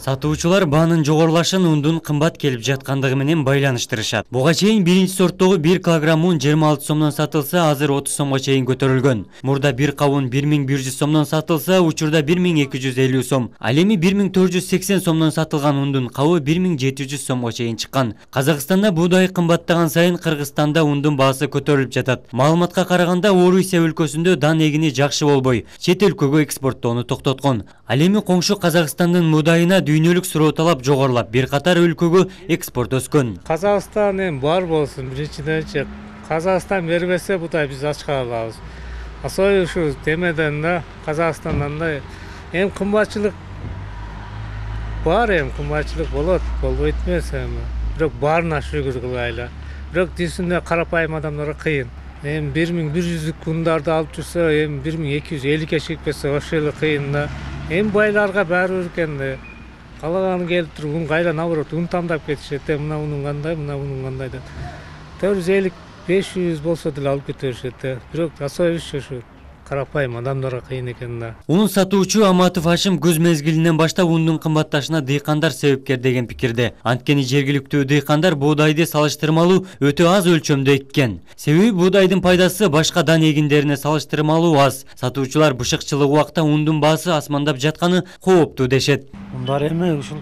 сатуучулар баанын жогорулашын ундун кымбат келип жаткандыгы менен байланыштырышат. Буга чейин биринчи сорттогу бир килограмм ун жыйырма алты сомдон сатылса азыр отуз сомго чейин көтөрүлгөн. Мурда бир кап бир миң бир жүз сомдон сатылса учурда бир миң эки жүз элүү сом. Ал эми бир миң төрт жүз сексен сомдон сатылган ундун кабы бир миң жети жүз сомго чейин чыккан. Казакстанда буудай кымбаттаган сайын кыргызстанда ундун баасы көтөрүлүп жатат. Маалыматка караганда орусия өлкөсүндө дан эгини жакшы болбой. Чет өлкөгө экспорттоону токтоткон. Ал эми коңшу казакстандын муудайына дүйнөлүк суроо талап жогорулап бир катар өлкөгө экспорт өскөн. Казакстан эми бар болсун биринчиденчи казакстан бербесе будай биз ач калабыз особенно ушу темеден да казакстандан да эми кымбатчылык бар эми кымбатчылык болот болбойт эмес эми. Бирок баарына шүгүр кылайлы бирок тиисинде карапайым адамдарга кыйын. Эми бир миң бир жүздүк ундарды алып жүрсө эми бир миң эки жүз элүүгө чыгып кетсе ошол эле кыйын да. Эми байларга баары бир экен каалаганы келип туруп ун кайра наоборот ун тандап кетишет э мына унуң кандай мына унуң кандай деп. Төрт жүз элүү беш жүз болсо деле алып кете беришет да бирок особенно карапайым адамдарга кыйын экен да. Ун сатуучу аматов ашим күз мезгилинен баштап ундун кымбатташына дыйкандар себепкер деген пикирде анткени жергиликтүү дыйкандар буудайды салыштырмалуу өтө аз өлчөмдө эккен себеби буудайдын пайдасы башка дан эгиндерине салыштырмалуу аз. Сатуучулар бышыкчылык убакта ундун баасы асмандап жатканы кооптуу дешет. Ундар эми ушул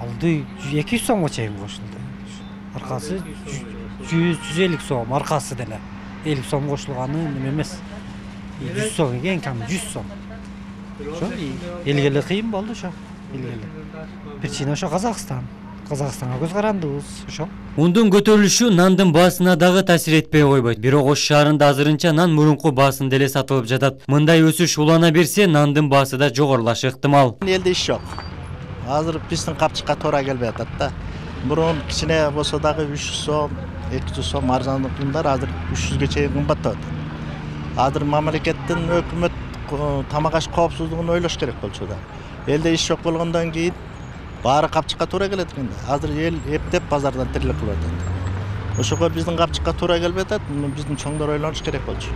алды эки жүз сомго чейин кошулду аркасы жүз жүз элүү сом аркасы деле элүү сом кошулганы неме эмес жүз сом эң кам жүз сом ошо элге эле кыйын болду ошо элге эле причина ошо казакстан казакстанга көз карандыбыз ошол ундун көтөрүлүшү нандын баасына дагы таасир этпей койбойт бирок ош шаарында азырынча нан мурунку баасында эле сатылып жатат мындай өсүш улана берсе нандын баасы да жогорулашы ыктымал элде иш жок азыр биздин капчыкка туура келбей атат да мурун кичине болсо дагы үч жүз сом эки жүз сом арзан азыр үч жүзгө чейин кымбаттап атат азыр мамлекеттин өкмөт тамак аш коопсуздугун ойлош керек болчу да элде иш жок болгондон кийин баары капчыкка туура келет экен да азыр эл эптеп базардан тирилик кылып атат ошого биздин капчыкка туура келбей атат биздин чоңдор ойлонуш керек болчу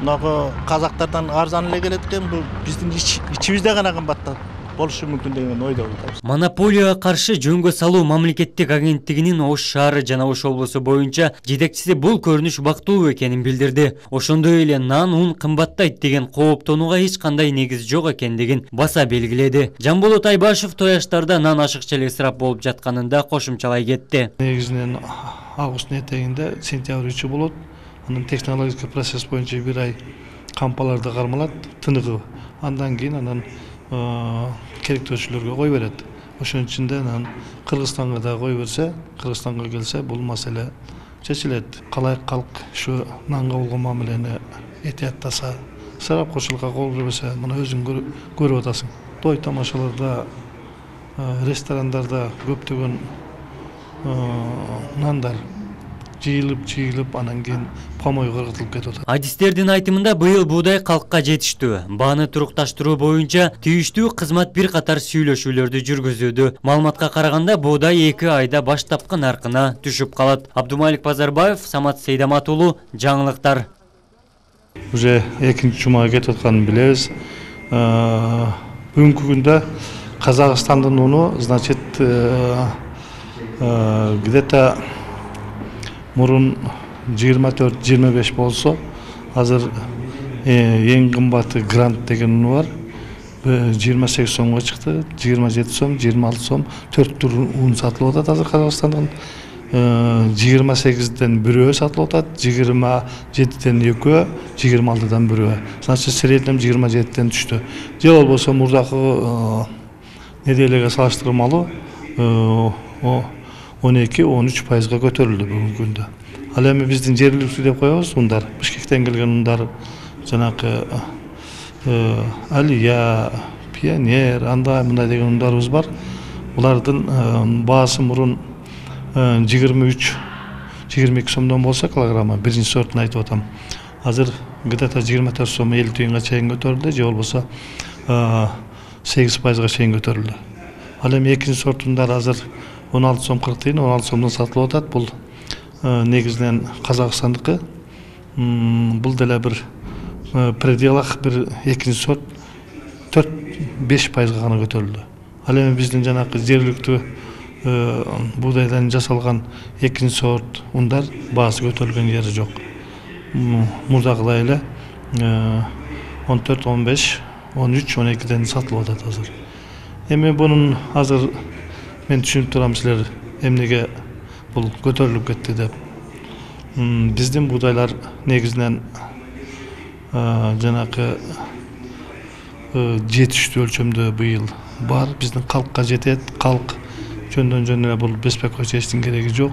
мынагу казактардан арзан эле келет экен бул биздин ичибизде гана кымбаттап болушу мүмкүн деген ойдо атабыз монополияга каршы жөнгө салуу мамлекеттик агенттигинин ош шаары жана ош облусу боюнча жетекчиси бул көрүнүш бактылуу экенин билдирди ошондой эле нан ун кымбаттайт деген кооптонууга эч кандай негиз жок экендигин баса белгиледи жамболот айбашев тояштарда нан ашыкча эле ысырап болуп жатканын да кошумчалай кетти негизинен августтун этегинде сентябрь үчү болот анан технологический процесс боюнча бир ай кампаларда кармалат тыныгып андан кийин анан керектөөчүлөргө кой берет ошонун ичинде анан кыргызстанга да кой берсе кыргызстанга келсе бул маселе чечилет. Калай калк ушу нанга болгон мамилени этияттаса ысырапкычылыкка кол бербесе мына өзүң көрүп атасың. Той тамашаларда ресторандарда көптөгөн нандар жыйылып жыйылып анан кийин помой кыргытылып кетип атат адистердин айтымында быйыл буудай калкка жетиштүү бааны турукташтыруу боюнча тийиштүү кызмат бир катар сүйлөшүүлөрдү жүргүзүүдө маалыматка караганда буудай эки айда баштапкы наркына түшүп калат абдумалик базарбаев самат сейдамат уулу жаңылыктар уже экинчи жумага кетип атканын билебиз бүгүнкү күндө казакстандын уну значит где то жыйырма беш болсо азыр эң кымбаты грант деген бар жыйырма сегиз сомго чыкты жыйырма жети сом жыйырма алты сом төрт тур ун сатылып атат азыр казакстандын жыйырма сегизден бирөө сатылып атат жыйырма жетиден экөө жыйырма алтыдан бирөө значит среднем жыйырма жетиден түштү же болбосо мурдакы неделеге салыштырмалуу он эки он үч пайызга көтөрүлдү бүгүнкү күндө ал эми биздин жергиликтүү деп коебуз ундар бишкектен келген ундар жанакы алия пионер андай мындай деген ундарыбыз бар булардын баасы мурун жыйырма үч жыйырма эки сомдон болсо килограммы биринчи сортун айтып атам азыр где то жыйырма төрт сом элүү тыйынга чейин көтөрүлдү же болбосо сегиз пайызга чейин көтөрүлдү ал эми экинчи сорт ундар азыр он алты сом кырк тыйын он алты сомдон сатылып атат бул негизинен казакстандыкы бул деле бир пределах бир экинчи сорт төрт беш пайызга гана көтөрүлдү ал эми биздин жанакы жергиликтүү буудайдан жасалган экинчи сорт ундар баасы көтөрүлгөн жери жок мурдагыдай эле он төрт он беш он үч он экиден сатылып атат азыр эми бунун азыр мен түшүнүп турам силер эмнеге бул көтөрүлүп кетти деп. Биздин буудайлар негизинен жанакы жетиштүү өлчөмдө быйыл бар. Биздин калкка жетет калк жөндөн жөн эле бул беспокойство эчтин кереги жок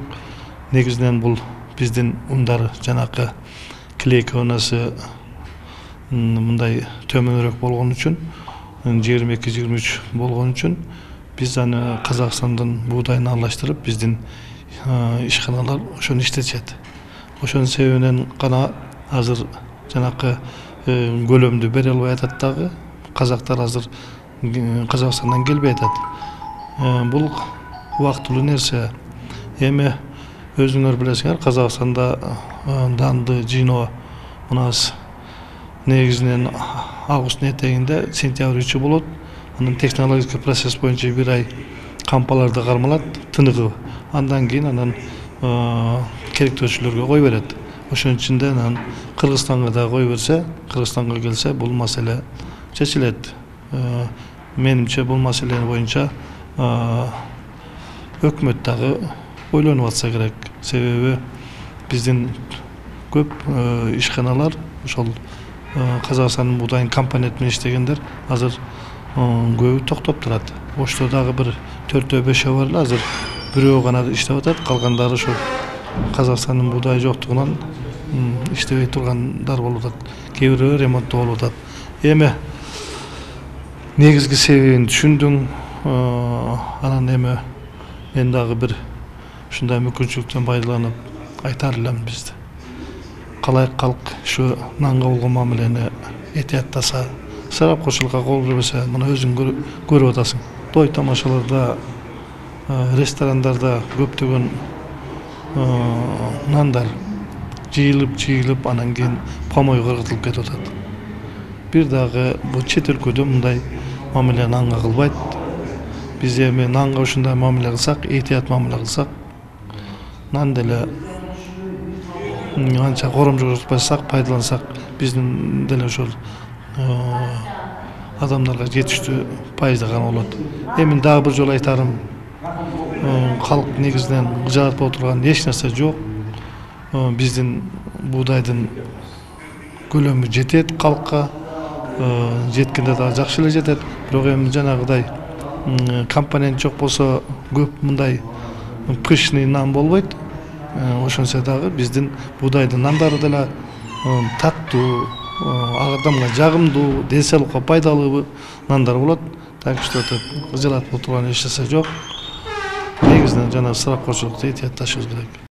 негизинен бул биздин ундар жанакы клейка унасы мындай төмөнүрөөк болгон үчүн жыйырма эки жыйырма үч болгон үчүн биз аны казакстандын буудайын аралаштырып биздин ишканалар ошону иштетишет. Ошонун себебинен гана азыр жанакы көлөмдү бере албай атат дагы. Казактар азыр казакстандан келбей атат. Бул убактылуу нерсе. Эми өзүңөр билесиңер казакстанда данды жыйноо у нас негизинен августтун этегинде сентябрь үчү болот. Технологический процесс боюнча бир ай кампаларды кармалат тыныгы андан кийин анан керектөөчүлөргө кой берет ошонун ичинде анан кыргызстанга да кой берсе кыргызстанга келсе бул маселе чечилет менимче бул маселе боюнча өкмөт дагы ойлонуп атса керек себеби биздин көп ишканалар ошол казакстандын буудайын менен иштегендер азыр көбү токтоп турат ошто дагы бир төртөө бешөө бар эле азыр бирөө гана иштеп атат калгандары ошол казакстандын буудайы жоктугунан иштебей тургандар болуп атат кээ бирөө ремонтто болуп атат эми негизги себебин түшүндүң анан эми мен дагы бир ушундай мүмкүнчүлүктөн пайдаланып айтар элем бизди калай калк ушу нанга болгон мамилени этияттаса ысырапкорчулукка кол бербесе мына өзүң көрүп атасың. Той тамашаларда ресторандарда көптөгөн нандар жыйылып жыйылып анан кийин помойго ыргытылып кетип атат. Бир дагы бул чет өлкөдө мындай мамиле нанга кылбайт. Биз эми нанга ушундай мамиле кылсак этият мамиле кылсак нан деле анча коромжо жибатпасак пайдалансак биздин деле ошол адамдарга жетиштүү пайыздаган болот эми дагы бир жолу айтарым калк негизинен ыжаат боло турган эч нерсе жок биздин буудайдын көлөмү жетет калкка жеткенде дагы жакшы эле жетет бирок эми жанагыдай компонент жок болсо көп мындай пышный нан болбойт ошентсе дагы биздин буудайдын нандары деле таттуу адамга жагымдуу ден соолукка пайдалуу нандар болот. Так что ыжаат боло турган эч нерсе жок. Негизинен жанагы ысырапкорчулукту этиятташыбыз керек